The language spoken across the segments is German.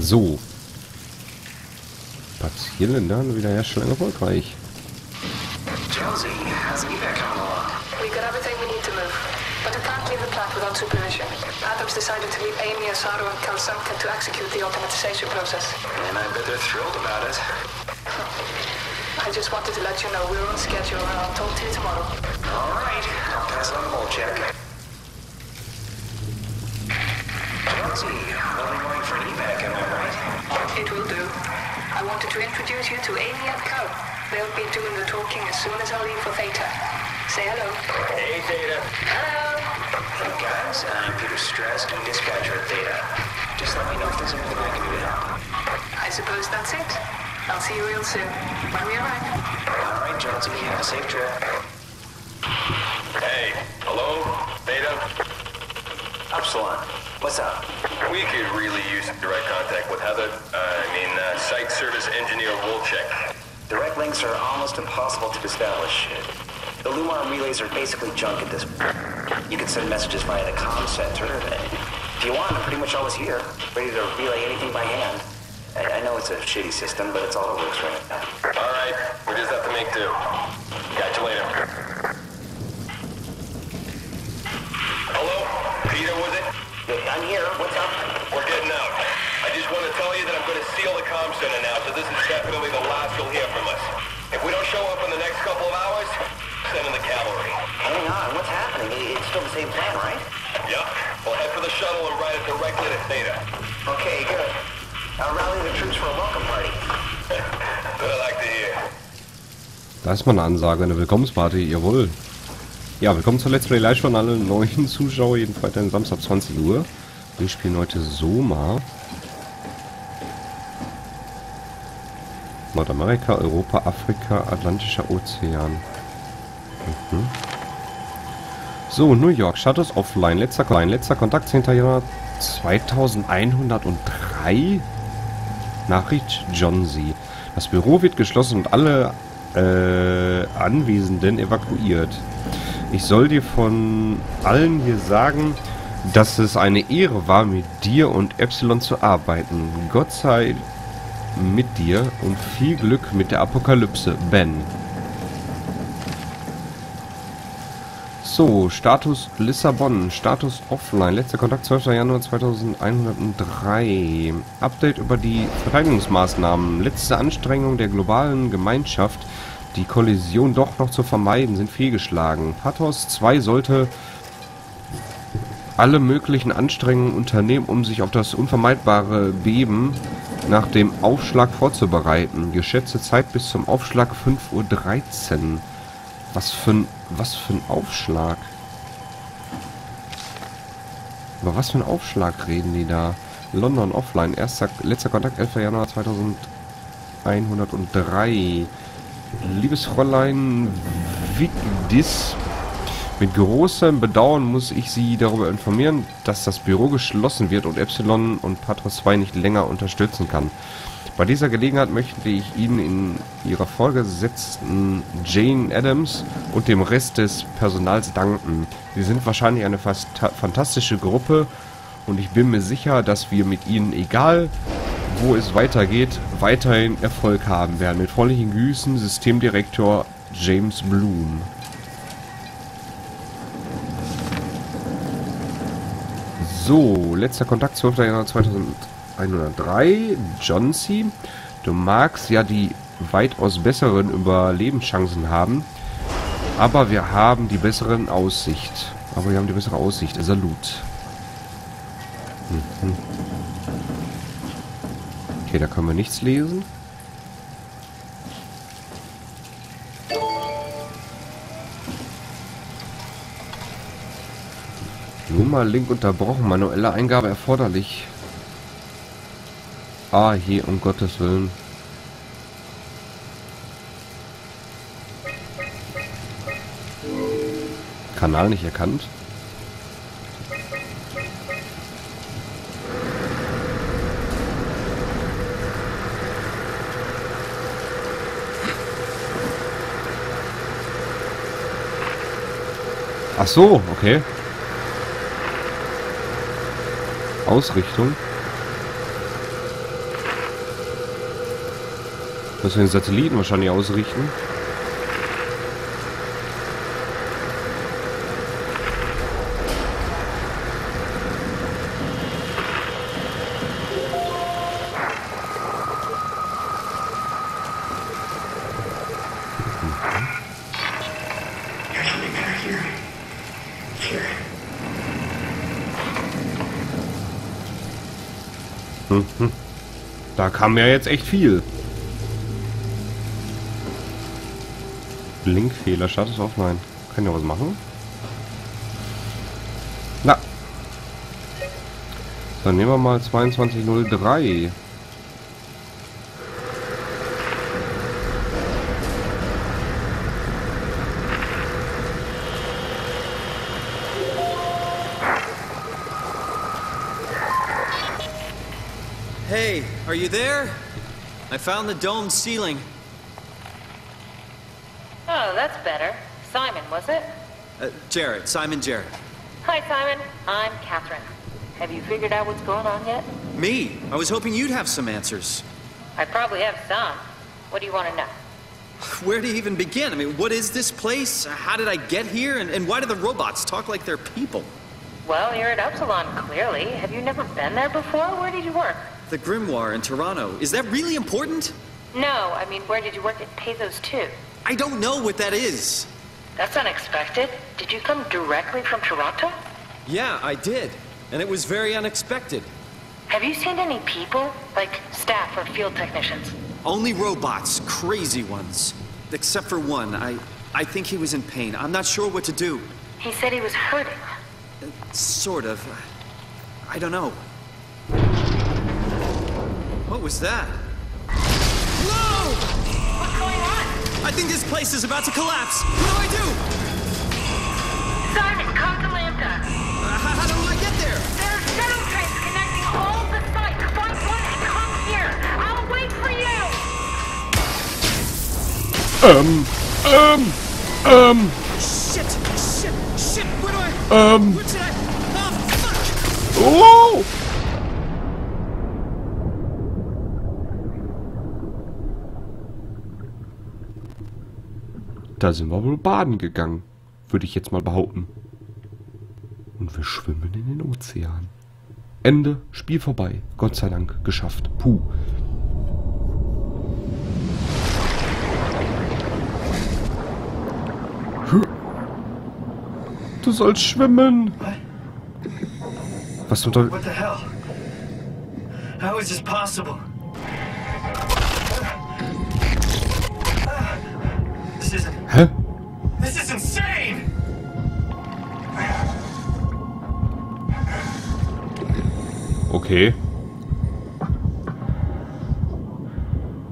So. Partielle Datenwiederherstellung erfolgreich. Jonesy, how's evac coming along? We got everything we need to move, but we can't leave the plant without supervision. Adams decided to leave Amy, Asaro, and Kalsanka to execute the automatization process. And I bet they're thrilled about it. I just wanted to let you know we're on schedule, and I'll talk to you tomorrow. All right, I'll pass on the whole check. Jonesy, early morning for an evac, am I right? It will do. I wanted to introduce you to Amy and Cal. They'll be doing the talking as soon as I leave for Theta. Say hello. Hey, Theta. Hello. Hey, guys, I'm Peter Strask, dispatcher at Theta. Just let me know if there's anything I can do to help. I suppose that's it. I'll see you real soon. When we arrive. All right, Jonesy, have a safe trip. Hey, hello? Theta? Upsilon, what's up? We could really use direct contact with Heather. Uh, I mean, uh, Site Service Engineer Wolchek. Direct links are almost impossible to establish. The Lumar relays are basically junk at this point. You can send messages via the comm center. If you want, I'm pretty much always here, ready to relay anything by hand. I, I know it's a shitty system, but it's all that works right now. All right, we just have to make do. Directly to Theta. Okay, good. I'll rally the troops for a welcome party. Like to hear. Da ist mal eine Ansage, eine Willkommensparty, jawohl. Ja, willkommen zur Let's Play Live von alle neuen Zuschauer, jeden Freitag Samstag 20 Uhr. Wir spielen heute Soma. Nordamerika, Europa, Afrika, Atlantischer Ozean. Mhm. So, New York, Status offline, letzter, klein, letzter Kontakt 10. Januar 2103. Nachricht John Z. Das Büro wird geschlossen und alle äh, Anwesenden evakuiert. Ich soll dir von allen hier sagen, dass es eine Ehre war, mit dir und Epsilon zu arbeiten. Gott sei mit dir und viel Glück mit der Apokalypse, Ben. So, Status Lissabon, Status offline, letzter Kontakt 12. Januar 2103. Update über die Verteidigungsmaßnahmen, letzte Anstrengung der globalen Gemeinschaft, die Kollision doch noch zu vermeiden, sind fehlgeschlagen. Pathos 2 sollte alle möglichen Anstrengungen unternehmen, um sich auf das unvermeidbare Beben nach dem Aufschlag vorzubereiten. Geschätzte Zeit bis zum Aufschlag 5.13 Uhr. Was für ein, was für ein Aufschlag? Über was für ein Aufschlag reden die da? London offline, erster, letzter Kontakt 11. Januar 2103. Liebes Fräulein Vigdis, mit großem Bedauern muss ich Sie darüber informieren, dass das Büro geschlossen wird und Epsilon und Patros 2 nicht länger unterstützen kann. Bei dieser Gelegenheit möchte ich Ihnen in Ihrer vorgesetzten Jane Addams und dem Rest des Personals danken. Sie sind wahrscheinlich eine fast fantastische Gruppe und ich bin mir sicher, dass wir mit Ihnen, egal wo es weitergeht, weiterhin Erfolg haben werden. Mit freundlichen Grüßen, Systemdirektor James Bloom. So, letzter Kontakt, 12. Januar 2000. 103. John C. Du magst ja die weitaus besseren Überlebenschancen haben. Aber wir haben die besseren Aussicht. Aber wir haben die bessere Aussicht. Salut. Mhm. Okay, da können wir nichts lesen. Nummer, Link unterbrochen. Manuelle Eingabe erforderlich. Ah, hier, um Gottes Willen. Kanal nicht erkannt. Ach so, okay. Müssen wir den Satelliten wahrscheinlich ausrichten. Here. Here. Da kam ja jetzt echt viel. Blinkfehler, Status auf, nein. Kann ja was machen? Na. Dann nehmen wir mal 2203. Hey, are you there? I found the dome ceiling. That's better. Simon, was it? Uh, Jared, Simon Jared. Hi, Simon. I'm Catherine. Have you figured out what's going on yet? Me? I was hoping you'd have some answers. I probably have some. What do you want to know? Where do you even begin? I mean, what is this place? How did I get here? And, and why do the robots talk like they're people? Well, you're at Upsilon, clearly. Have you never been there before? Where did you work? The Grimoire in Toronto. Is that really important? No, I mean, where did you work at Pezos 2? I don't know what that is. That's unexpected. Did you come directly from Toronto? Yeah, I did. And it was very unexpected. Have you seen any people? Like staff or field technicians? Only robots, crazy ones. Except for one. I, I think he was in pain. I'm not sure what to do. He said he was hurting. Sort of. I don't know. What was that? Whoa! What's going on? I think this place is about to collapse. What do I do? Simon, come to Lambda. Uh, how, how do I get there? There are shuttle trains connecting all the sites. Find one and come here. I'll wait for you. Ähm, ähm, ähm, Shit! Shit! Shit! Where do I? ähm, Where should I? Oh, fuck! oh! Da sind wir wohl baden gegangen, würde ich jetzt mal behaupten. Und wir schwimmen in den Ozean. Ende, Spiel vorbei. Gott sei Dank, geschafft. Puh. Du sollst schwimmen. Was Teufel? What the hell? How is this possible? Okay.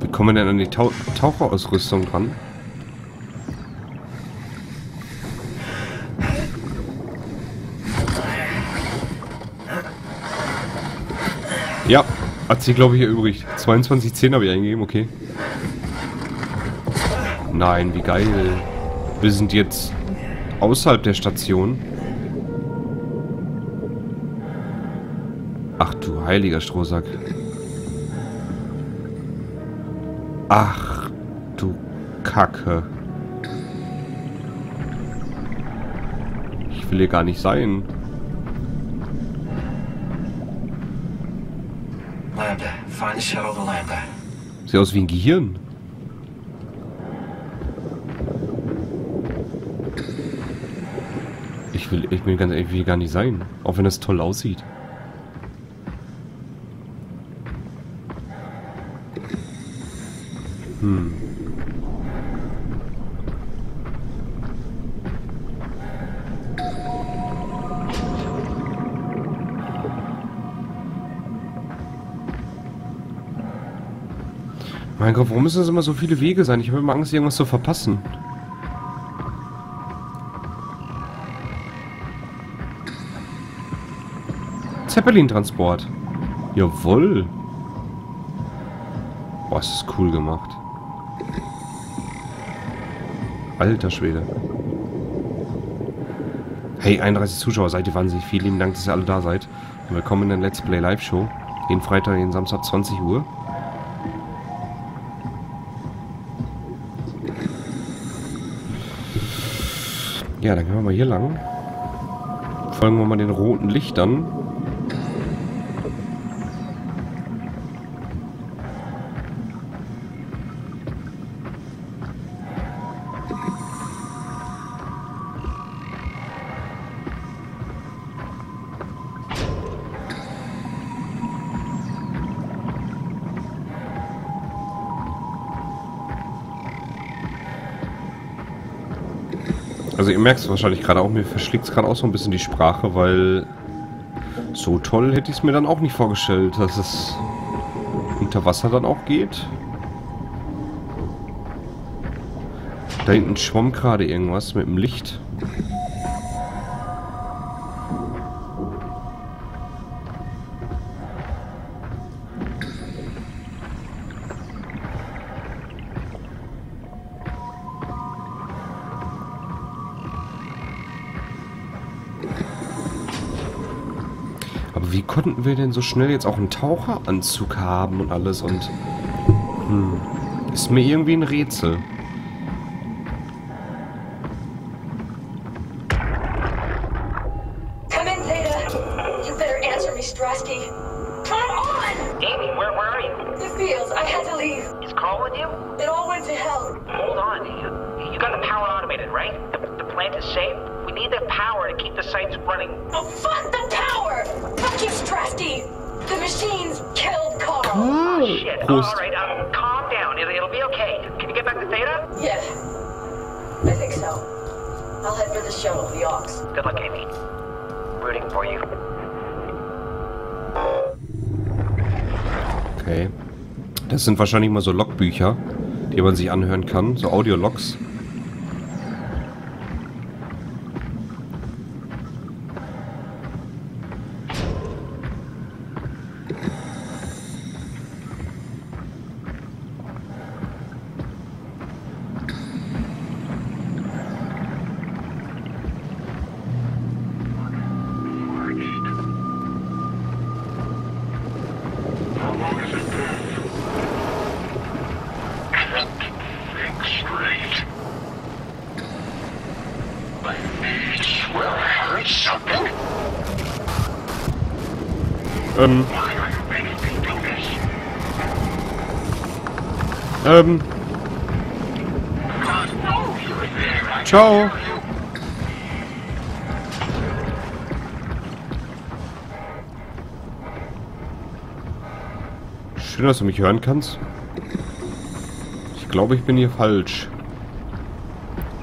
Wie kommen wir denn an die Tau Taucherausrüstung dran? Ja, hat sie glaube ich erübrigt. 22,10 habe ich eingegeben, okay. Nein, wie geil. Wir sind jetzt außerhalb der Station. Heiliger Strohsack. Ach du Kacke. Ich will hier gar nicht sein. Lambda, find the shuttle to Lambda. Sieht aus wie ein Gehirn. Ich will, ich will ganz ehrlich, ich will hier gar nicht sein. Auch wenn das toll aussieht. Hm. Mein Gott, warum müssen es immer so viele Wege sein? Ich habe immer Angst, irgendwas zu verpassen. Zeppelin-Transport. Jawohl. Boah, ist das cool gemacht. Alter Schwede. Hey, 31 Zuschauer, seid ihr wahnsinnig. Vielen lieben Dank, dass ihr alle da seid. Und willkommen in der Let's Play Live Show. Jeden Freitag, den Samstag, 20 Uhr. Ja, dann gehen wir mal hier lang. Folgen wir mal den roten Lichtern. Also ihr merkt es wahrscheinlich gerade auch, mir verschlägt es gerade auch so ein bisschen die Sprache, weil so toll hätte ich es mir dann auch nicht vorgestellt, dass es unter Wasser dann auch geht. Da hinten schwamm gerade irgendwas mit dem Licht. Konnten wir denn so schnell jetzt auch einen Taucheranzug haben und alles und... Hm, ist mir irgendwie ein Rätsel. Yeah. I think so. I'll head for the shuttle, the Ox. Good luck, Amy. Rooting for you. Okay. Das sind wahrscheinlich mal so Logbücher, die man sich anhören kann. So Audiologs. How long has it been? Can't think straight. I swear I heard something. Ähm, ähm, Ciao. schön, dass du mich hören kannst. Ich glaube, ich bin hier falsch.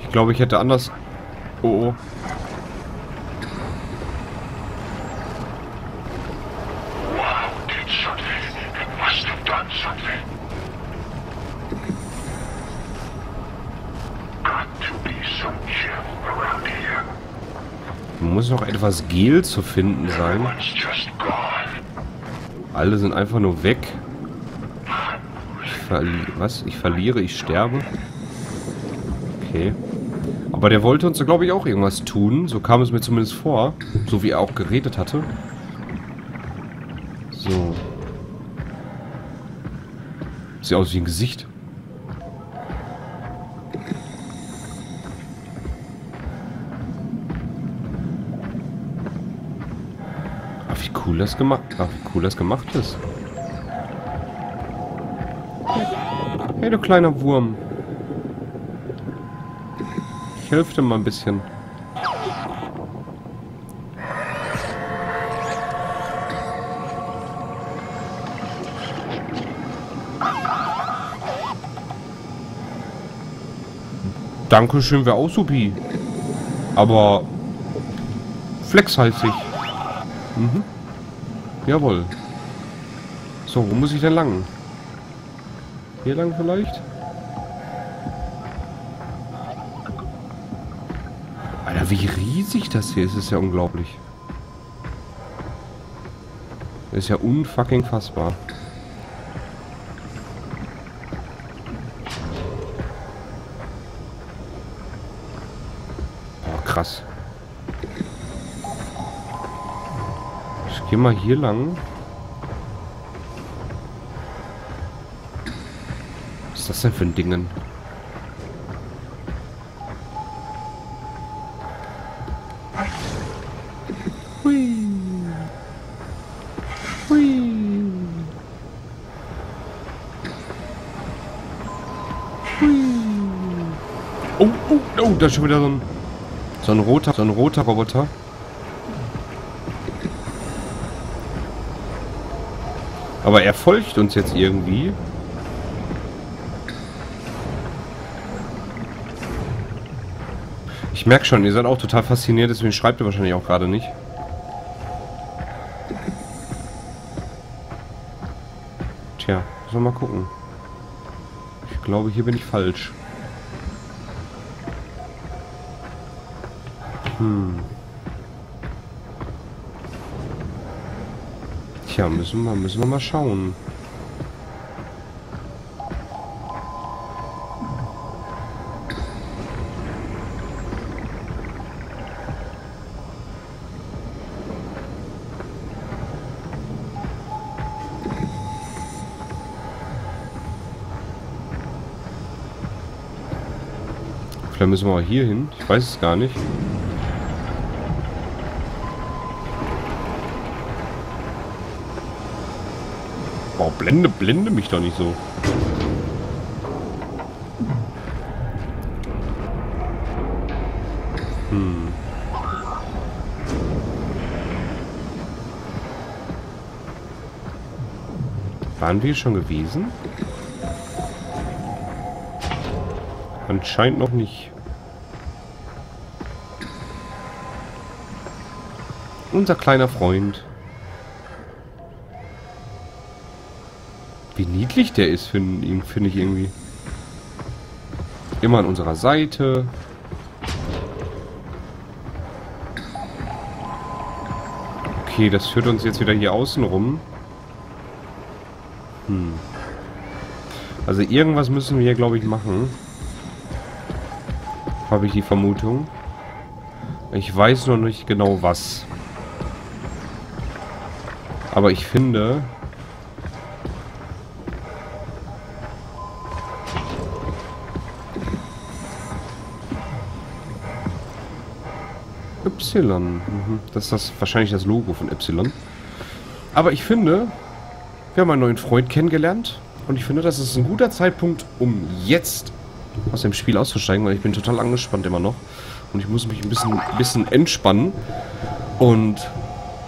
Ich glaube, ich hätte anders... Oh, oh. Etwas Gel zu finden sein. Alle sind einfach nur weg. Ich was? Ich verliere, ich sterbe? Okay. Aber der wollte uns, glaube ich, auch irgendwas tun. So kam es mir zumindest vor. So wie er auch geredet hatte. So. Sieht aus wie ein Gesicht. Cool das gemacht. Ach, wie cool das gemacht ist. Hey, du kleiner Wurm. Ich helfe dir mal ein bisschen. Dankeschön, wäre auch supi. Aber Flex ich. Mhm. Jawohl. So, wo muss ich denn lang? Hier lang vielleicht? Alter, wie riesig das hier ist, ist ja unglaublich. Ist ja unfucking fassbar. Boah, krass. Geh mal hier lang. Was ist das denn für ein Dingen? Oh, oh, oh, da ist schon wieder so ein, so ein roter, so ein roter Roboter. Aber er folgt uns jetzt irgendwie. Ich merke schon, ihr seid auch total fasziniert, deswegen schreibt ihr wahrscheinlich auch gerade nicht. Tja, müssen wir mal gucken. Ich glaube, hier bin ich falsch. Hm. Tja, müssen wir, müssen wir mal schauen. Vielleicht müssen wir auch hier hin. Ich weiß es gar nicht. Blende, blende mich doch nicht so. Hm. Waren wir schon gewesen? Anscheinend noch nicht. Unser kleiner Freund. Niedlich der ist, finde find ich irgendwie. Immer an unserer Seite. Okay, das führt uns jetzt wieder hier außen rum. Hm. Also irgendwas müssen wir hier, glaube ich, machen. Habe ich die Vermutung. Ich weiß noch nicht genau was. Aber ich finde... Y. Mhm. Das ist das, wahrscheinlich das Logo von Y. Aber ich finde, wir haben einen neuen Freund kennengelernt. Und ich finde, das ist ein guter Zeitpunkt, um jetzt aus dem Spiel auszusteigen, weil ich bin total angespannt immer noch. Und ich muss mich ein bisschen, bisschen entspannen. Und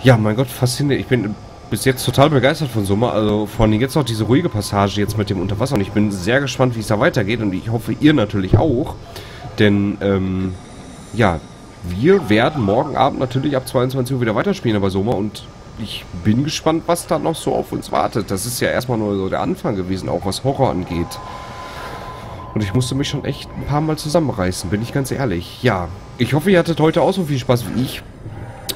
ja, mein Gott, faszinierend. Ich bin bis jetzt total begeistert von Summer. Also vor allem jetzt noch diese ruhige Passage jetzt mit dem Unterwasser. Und ich bin sehr gespannt, wie es da weitergeht. Und ich hoffe, ihr natürlich auch. Denn, ähm, ja, wir werden morgen Abend natürlich ab 22 Uhr wieder weiterspielen bei Soma. Und ich bin gespannt, was da noch so auf uns wartet. Das ist ja erstmal nur so der Anfang gewesen, auch was Horror angeht. Und ich musste mich schon echt ein paar Mal zusammenreißen, bin ich ganz ehrlich. Ja, ich hoffe, ihr hattet heute auch so viel Spaß wie ich.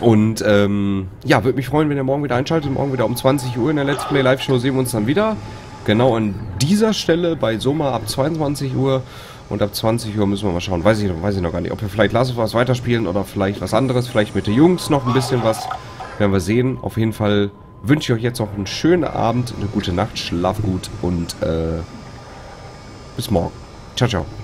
Und ähm, ja, würde mich freuen, wenn ihr morgen wieder einschaltet. Morgen wieder um 20 Uhr in der Let's Play Live Show sehen wir uns dann wieder. Genau an dieser Stelle bei Soma ab 22 Uhr. Und ab 20 Uhr müssen wir mal schauen. Weiß ich, weiß ich noch gar nicht. Ob wir vielleicht Last of Us weiterspielen oder vielleicht was anderes. Vielleicht mit den Jungs noch ein bisschen was. Werden wir sehen. Auf jeden Fall wünsche ich euch jetzt noch einen schönen Abend, eine gute Nacht, schlaf gut und äh, bis morgen. Ciao, ciao.